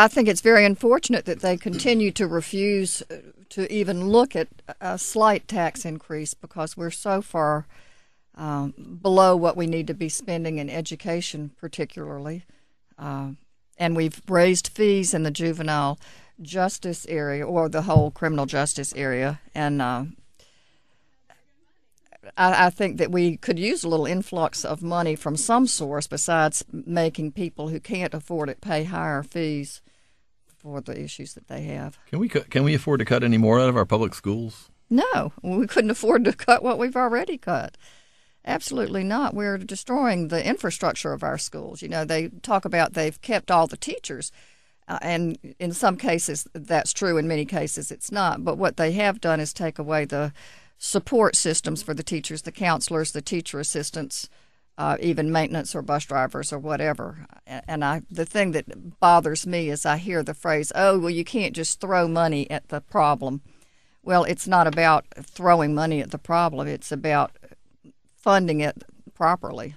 I think it's very unfortunate that they continue to refuse uh, to even look at a slight tax increase because we're so far um, below what we need to be spending in education, particularly. Uh, and we've raised fees in the juvenile justice area or the whole criminal justice area. And uh, I, I, think that we could use a little influx of money from some source besides making people who can't afford it pay higher fees for the issues that they have. Can we can we afford to cut any more out of our public schools? No, we couldn't afford to cut what we've already cut. Absolutely not. We're destroying the infrastructure of our schools. You know, they talk about they've kept all the teachers, uh, and in some cases that's true. In many cases it's not. But what they have done is take away the support systems for the teachers, the counselors, the teacher assistants, uh, even maintenance or bus drivers or whatever. And I, the thing that bothers me is I hear the phrase, "Oh, well, you can't just throw money at the problem." Well, it's not about throwing money at the problem. It's about funding it properly.